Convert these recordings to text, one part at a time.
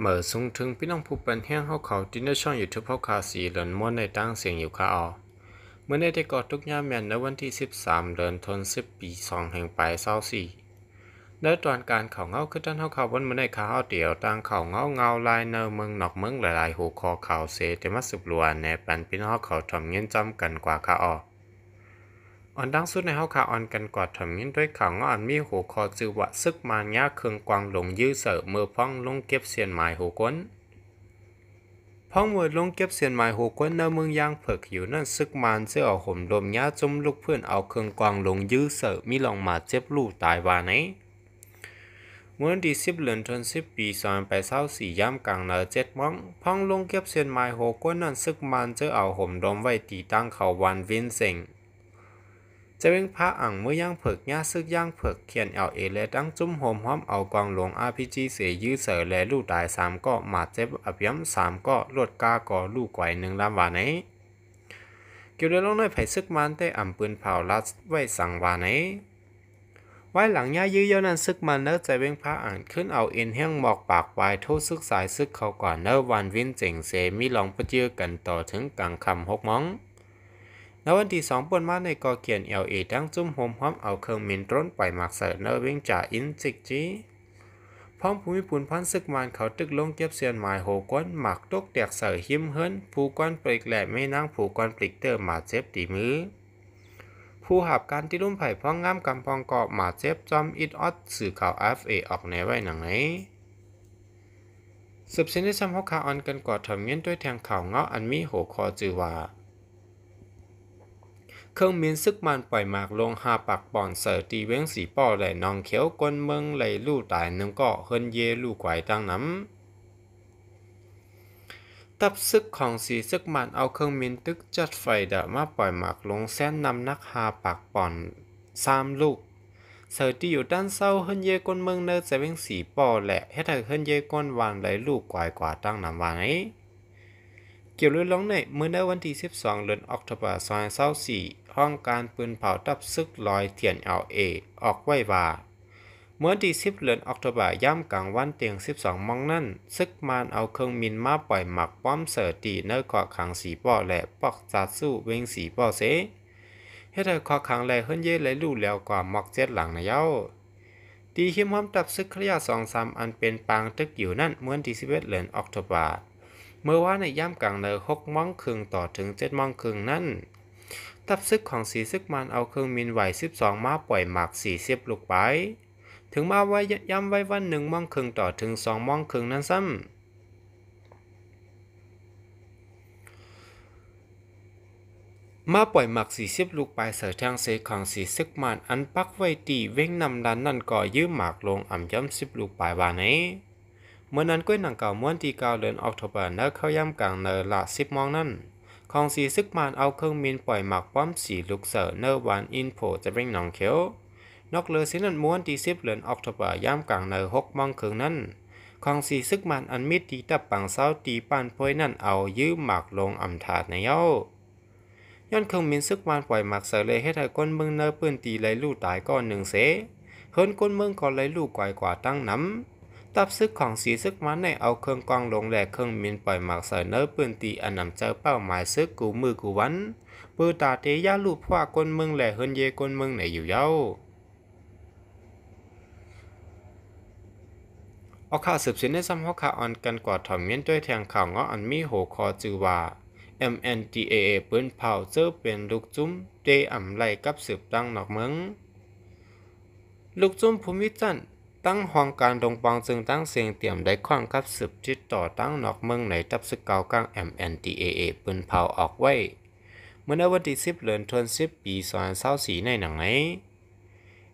เมื่อสูงถึงพี่น้องผู้เป็นแห้งเขาเขาที่ในช่องยูทูบเขาขาสีเหลินม้วนในตั้งเสียงอยู่ค่ะออเมื่อในได้กอดทุกย่าแมนในวันที่ 13 เดือนธันวาคมปี2แห่งปลายเศร้าสี่ในตอนการเขาเงาคือท่านเขาเขาวันเมื่อในขาเขาเดี่ยวตั้งเขาเงาเงาลายเนอเมืองนอกเมืองหลายๆหูคอเขาเสเตมัสุบลวนในปันพี่น้องเขาทำเงินจำกันกว่าค่ะออ อ่อนดังสุดในเฮาขาอ่อนกันกอดถมยินด้วยข่าวงอนมีหัวคอจือวะซึกมานยาเครื่องกวางหลงยื้อเสือมือพ้องลงเก็บเสียนหมายหัวก้นพ้องมือลงเก็บเสียนหมายหัวก้นเนเมืองยางเผิกอยู่นั่นซึกมานเสื้อเอาห่มลมยาจมลูกเพื่อนเอาเครื่องกวางหลงยื้อเสอมีลองมาเจ็บลูกตายวาไหนเมื่อดีสิบเดือนธันสิบปีสองไปเศร้าสี่ย่ำกลางเนอเจ็ดมองพ้องลงเก็บเสียนหมายหัวก้นนั่นซึกมานเจอเอาห่มลมไว้ตีตั้งเขาวันวินเซ็ง จะเป็นพระอ่างเมื่อย่างเผิกย่าซึกย่างเผิกเขียนเอาเอและตั้งจุ้มโฮมห้อมเอากองหลวงอาพีจีเสยยื้อเสอและลูกตายสามก็มาเจ็บอับย้ำสามก็ลดกาก่อลูกไกวหนึ่งลำวาไหนเกี่ยวเรื่องน้อยไผ่ซึกมันได้อ่ำปืนเผาลัดไว้สั่งวาไหนไว้หลังย่ายื้อเยานั้นซึกมันเนอใจเว้งพระอ่านขึ้นเอาเอ็นแห้งหมอกปากวายโทษซึกสายซึกเขาก่อนเนอวันวินเจ๋งเสมีลองประเจือกันต่อถึงกลางคำหกมอง ในวันที่สองปนมาในกอเกียนเอลเอดังจุ้มโฮมพร้อมเอาเครื่องมินตร้นปล่อยหมักเสิร์เนอร์วิ่งจ่าอินจิกจีพร้อมภูมิปุ่นพันซึกมันเขาตึกลงเก็บเสียนหมายโหก้นหมักตกแตกเสิร์หิมเฮิรนผู้ก้อนปลิกแหลไม่นั่งผู้ก้อนปลิกเตอร์มาเจ็บตีมือ ผู้หับการที่รุ่มไผ่พ้องงามกำพองเกาะมาเจ็บจอมอิดออดสื่อข่าวเอฟเอออกแนวไว้หนังไหนสืบเส้นที่ซ้ำฮอกคาออนกันกอดถมเงี้ยด้วยแทงข่าวเงาะอันมีโหคอจือว่า เครื่องมินซึกมันปล่อยหมากลงหาปักป่อนเสิร์ตีเว้งสีป้อไหลนองเขียวกนเมืองไหลลู่ตายนึงก็เฮินเยลู่ไกวตั้งน้ำตับซึกของสีซึกมันเอาเครื่องมินตึกจัดไฟเดามาปล่อยหมากลงแสนนำนักหาปักป่อนสามลูกเสิร์ตีอยู่ด้านเศร้าเฮินเยกนเมืองเนอจะเว้งสีป้อแหละให้ถ้าเฮินเยกนวานไหลลู่ไกวกว่าตั้งน้ำไว้ เกี่ยวเรื่องในเมื่อในวันที่ 12 เดือนออกตุลาคม2024ห้องการปืนเผาตับซึกลอยเทียนเอาเอออกไว้ว่า เมื่อที่ 10 เดือนออกตุลาย่ำกลางวันเตียง 12 มองนั่นซึกมานเอาเครื่องมินมาปล่อยหมักป้อมเสือตีเนื้อเกาะขังสีป้อและปอกจัดสู้เวงสีป้อเสให้เธอขอขังแลเฮิรนเย่และลู่แล้วกว่าหมอกเจ็ดหลังนะเย้าตีหิมห้อมตับซึกขยะสองสามอันเป็นปางตึกอยู่นั่นเมื่อที่11เดือนออกตุลา เมื่อว่าในย่ำกลางเนอหกมองครึ่งต่อถึงเจ็ดมองครึ่งนั่น ทับซึกของสีซึกมันเอาเครื่องมินไหวสิบสองมาปล่อยหมากสี่เสิบลูกไป ถึงมาไว้ย้ำไว้วันหนึ่งมองครึ่งต่อถึงสองมองครึ่งนั้นซ้ำมาปล่อยหมักสี่สิบลูกปลายเสือทางเสของสีซึกมันอันปักไว้ตีเว้งนำดันนั่นก่อยื้อหมากลงอ่ำย้ำสิบลูกปลายวานี้ เมื่อนั้นก้วยหนังเก่าม้วนที่เก่าเดือนออกตุลาเนอเข้าย่ำกลางเนอละสิบมองนั่นของสีซึกมานเอาเครื่องมินปล่อยหมักป้อมสีลูกเสอเนอวันอินโผจะเป็นหนองเขียวนอกเลือสินันม้วนที่สิบเดือนออกตุลาย่ำกลางเนอหกมองครึ่งนั้นของสีซึกมันอันมิดตีตับปังเศร้าตีปานพวยนั่นเอายื้อหมักลงอำถาดในเย้าย้อนเครื่องมินซึกมันปล่อยหมักเสอเลยให้ไทยก้นเมืองเนอปืนตีไหลลู่ตายก้อนหนึ่งเสเฮิรนก้นเมืองก่อนไหลลู่กว่ากว่าตั้งน้ำ ตับซึกของสีซึกมันในเอาเครื่องกองลงแหลกเครื่องมินปล่อยหมากใส่เนื้อปืนตีอันนำเจ้าเป้าหมายซึกกูมือกูวันปือตาเตยาลูกว่าคนเมืองแหล่เฮินเยคนเมืองไหนอยู่เย้าเอาข่าวสืบสินในซ้ำหัวข่าวออนกันกว่าถอมเมียนด้วยแทงข่าวเงาะอันมีโหคอจือว่า MNDAA ปืนเผาเจอเป็นลูกจุ้มเตอ่ำไลกับสืบตั้งนอกเมืองลูกจุ้มภูมิจันทร์ ตั้งห้องการดงปองจึงตั้งเสียงเตรียมได้ข้องกับสืบจิตต่อตั้งนอกเมืองในทับสกเกากลาง MNDAA ปืนเผาออกไว้ เมื่อในวันที่10เดือนธันวาคมปี2024ในหนังไหน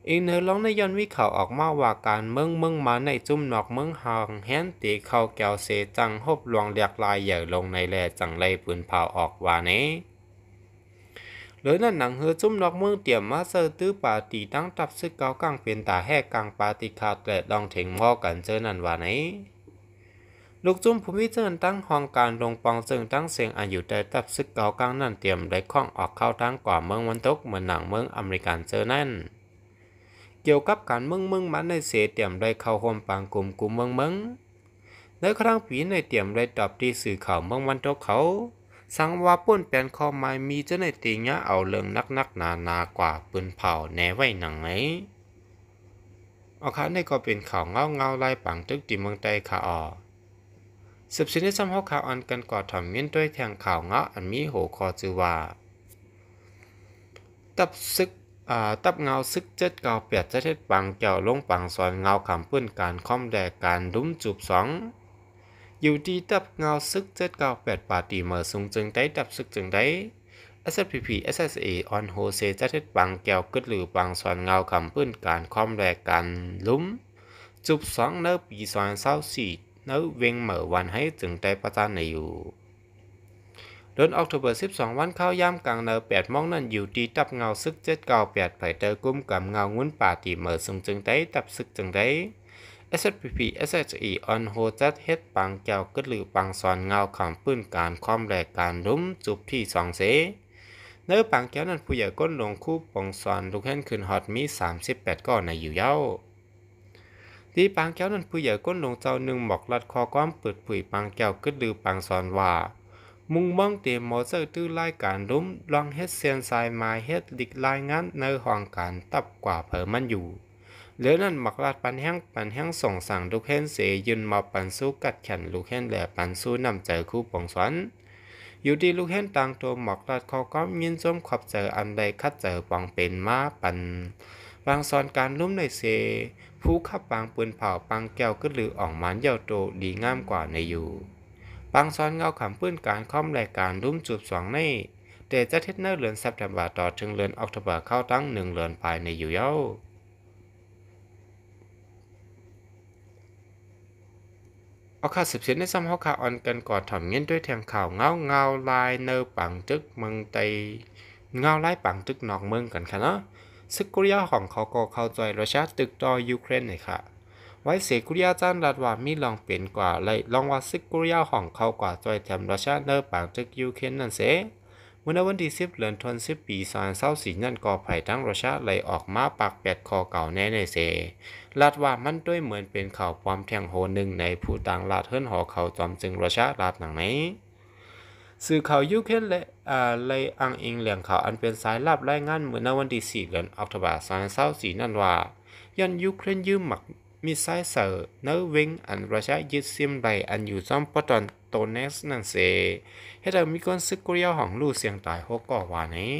อีกเนื้อร้องในย้อนวิข่าวออกมาว่าการเมืองเมืองมาในจุ่มนอกเมืองหางแฮนตีเข้าแก้วเสจังหบหลวงเรียกลายใหญ่ลงในแลจังไรปืนเผาออกว่านี้ หรือนั่นหนังเฮือจุ่มนอกเมืองเตรียมมาเซอร์ตื้อปาตีตั้งตับซึกเกากลางเป็นตาแหกกลางปาติคาดและดองเถงมอกันเจอนั่นว่าไหนลูกจุ่มภูมิเจินตั้งห้องการลงปองซึ่งตั้งเสียงอายุแต่ตับซึกเกากลางนั่นเตรียมได้ข้องออกเข้าทางกว่าเมืองวันตกเหมือนหนังเมืองอเมริกันเจอนั่นเกี่ยวกับการเมืองเมืองมันในเสเตรียมได้เข้าโฮมปางกลุ่มกลุ่มเมืองเมืองในในครั้งปีในเตรียมได้ตอบที่สื่อข่าวเมืองวันทกเขา สังว่าป้นแปลนข้อหมายมีเจ้าในตีเงาเอาเรื่องนักนักหนานากว่าปืนเผาแหนไว้หนังไหนเอาค่ะนี่ก็เป็นข่าวเงาเงาลายปังตึกตีเมืองใต้ค่ะออสืบสินิซ้ำเฮาข่าวอันกันก่อทำเมียนด้วยแทงข่าวเงาอันมีโหคอจือว่า ตับซึกอ่าตับเงาซึกเจ็ดเก่าเปียดจะเทศปังเกี่ยวลงปังสอนเงาคำพื้นการค่อมแดกการดุ้มจูบสอง อยู่ที่ตับเงาซึกเจ็ดเก่าแปดปาตีเมื่อสูงจึงได้ตับซึกจึงได้ SPP SSA on h o s e จะเทศปังแก้วกึดหรือปังสอนเงาคำพื้นการค่อมแดกการลุ้มจูบสองเนื้อปีสอนเศร้าสี่เนื้อเวงเหมือวันให้จึงได้ประจานในอยู่เดือนออกตุเบอร์12 วันเข้าย่ำกลางเนอ8มองนั่นอยู่ที่ตับเงาซึก7 9 8ไผ่เตอร์กุ้มกับเงางุ้นป่าตีเมื่อสูงจึงได้ตับซึกจึงได้ SPP SHE on h o จัดเฮ็ดปังแก้วกึดหรือปังสอนเงาคำปื้นการความแรกการลุ้มจุบที่สองเสเนื้อปังแก้วนั้นผู้ใหญ่ก้นลงคู่ปองสอนลูกแห่นคืนฮอตมี 38 ก้อนในอยู่เย้าที่ปังแก้วนั้นผู้ใหญ่ก้นลงเจ้าหนึ่งหมอกลัดคอความเปิดผุยปังแก้วกึดหรือปังสอนว่ามุงมองเตรียมหมอเซอร์ตื้อรายการลุ้มลองเฮ็ดเซียนสายมาเฮ็ดดิกรายงานในห้องการตับกว่าเผอมันอยู่ เหลือนั่นหมักลาดปันแห้งปันแห้งส่งสั่งลูกเห็นเสยืนมาปันสู้กัดแขนลูกเห็นแหล่ปันสู้นำใจคู่ปองสวนอยู่ที่ลูกเห็นต่างตัวหมักลาดเขาก็ยินจมขับเจออันใดคัดเจอปองเป็นมาปันบางสอนการลุ่มในเสผู้ขับปางปืนเผาปังแก้วก็หรือออกมันเยาโตดีงามกว่าในอยู่บางซ้อนเงาขำปื้นการค่อมรายการรุ่มจูบสองในแต่จะเทศเนอร์เลือนสัปดาห์ต่อถึงเลือนออกตุบาเข้าตั้งหนึ่งเลือนภายในอยู่เย้า เอาข่าวสืบเสียในซ้ำเขาข่าวออนกันก่อถ่อมเงี้ยด้วยแทงข่าวเงาเงาลายเนอปังจึกเมืองไตเงาลายปังจึกนอกเมืองกันค่ะเนาะซึกกุริยาของเขาก็เข้าใจรัสเซียตึกต่อยูเครนเลยค่ะ ไว้เสกุริยาจานรัดว่ามีลองเปลี่ยนกว่าเลยลองว่าซึกกุริยาของเขากว่าจอยแถมรัสเซียเนอปังจึกยูเครนนั่นเส เมื่อวันที่ 10เดือนธันวาคมปี2024นั่นก็ไผ่ทั้งรัสเซียเลยออกมาปากแปดคอเก่าแน่ในเสลาดว่ามันด้วยเหมือนเป็นข่าวความแทงโหหนึ่งในผู้ต่างลาดเฮิรนหอเขาจอมจึงรัชาลาดหนังไหนสื่อข่าวยูเครนและอ่าเลยอ้างอิงแหล่งข่าวอันเป็นสายลับรายงานเมื่อวันที่4เดือนออกตุลาคม2024นั่นว่ายันยูเครนยืมหมัก มีไซเซอร์นอวิงอันรัชายึดซิมไรอันอยู่ซ่อมปตอนโตเนสนั่นเสให้เรามีคนซึกกุริยาของลูกเสียงตายหกก่อวานี้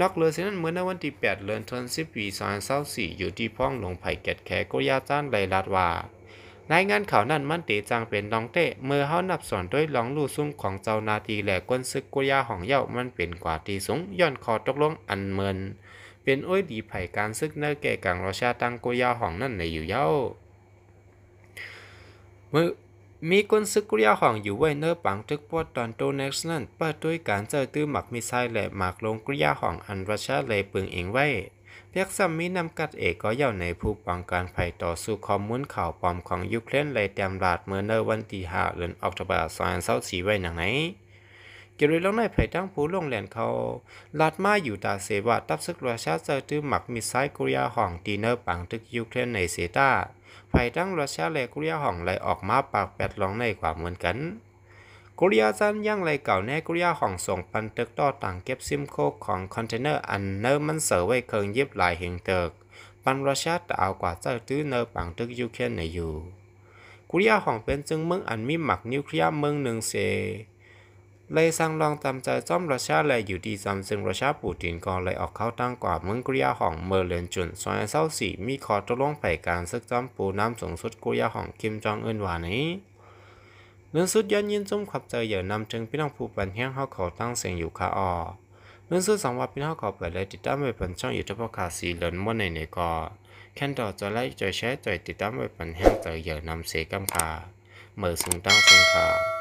นอกเรือเส้นนั้นเมื่อในวันที่ 8 เดือนธันวาคมปี2024อยู่ที่พ้องหลวงไผ่แกดแขกุยาจ้านไรลาดว่ารายงานข่าวนั้นมันตีจังเป็นลองเตะเมื่อเฮานับสอนด้วยลองลู่ซุ้มของเจ้านาทีและก้นซึกกุยาของเย้ามันเป็นกว่าทีสูงย้อนคอตกลงอันเมิน เป็นอ้อยดีไผ่การซึกเนื้อแก่กังราชาตังกุยาของนั่นในอยู่เย้าเมื่อมีคนซึกกุยาของอยู่ไว้เนื้อปังทึกปวดตอนโตเน็กซ์นั้นเปิดด้วยการเจอตื้อหมักมิไซล์และหมากลงกุยาของอันรัชชาเลยปึงเองไว้เพียกซัมมีนำกัดเอกก็เย่าในผู้ป้องกันภัยต่อสู้ข้อมูลข่าวปลอมของยูเครนเลยเตรียมลาดเมื่อเนอวันที่5เดือนออกตุลาคม2024ไว้หนังไหน เกี่ยวกับในภัยทั้งผู้ลงแหลนเขาลาดมาอยู่ตาเสวาตับซึกรัชาเจอตื้อหมักมิไซล์กุยาของดีเนอร์ปังทึกยูเครนในเซตาฝ่ายทั้งรัสเซียและกุริยาห้องไหลออกมาปากแปดลองในความเหมือนกันกุริยาจันย่างไหลเก่าแน่กุริยาห้องส่งปันตึกต่อต่างเก็บซิมโคของคอนเทนเนอร์อันเนอร์มันเสไว้เคิงยิบหลายเหงเติกปันรัสเซียตเอากว่าเจ้าตื้อเนอร์ปังตึกยูเครนในอยู่กุริยาห้องเป็นจึงเมืองอันมีหมักนิวเคลียร์เมืองหนึ่งเซ เลยสั่งลองตามใจจอมรัสเซียเลยอยู่ดีจำซึ่งรัสเซียปูตินก็เลยออกเข้าตั้งกว่าเมืองกุริยาของเมอร์เลนจุนซอยเศร้าสี่มีขอตกลงไผ่การซึกจอมปูน้ำสูงสุดกุริยาของคิมจองอึนวานี้เรื่องสุดย้อนยินจมขับเจออย่านำจึงพี่น้องผู้ปันแห้งเขาขอตั้งเสียงอยู่คาออเรื่องสุดสองว่าพี่น้องขอเปิดเลยติดตามไว้เป็นช่องอยู่ทูบคาสีเหลินมวนในในกอแค่ต่อจะไล่จะแชร์จะติดตามไว้เป็นแห้งเจออย่านำเสียกัมคาเมื่อสูงตั้งเสียงคา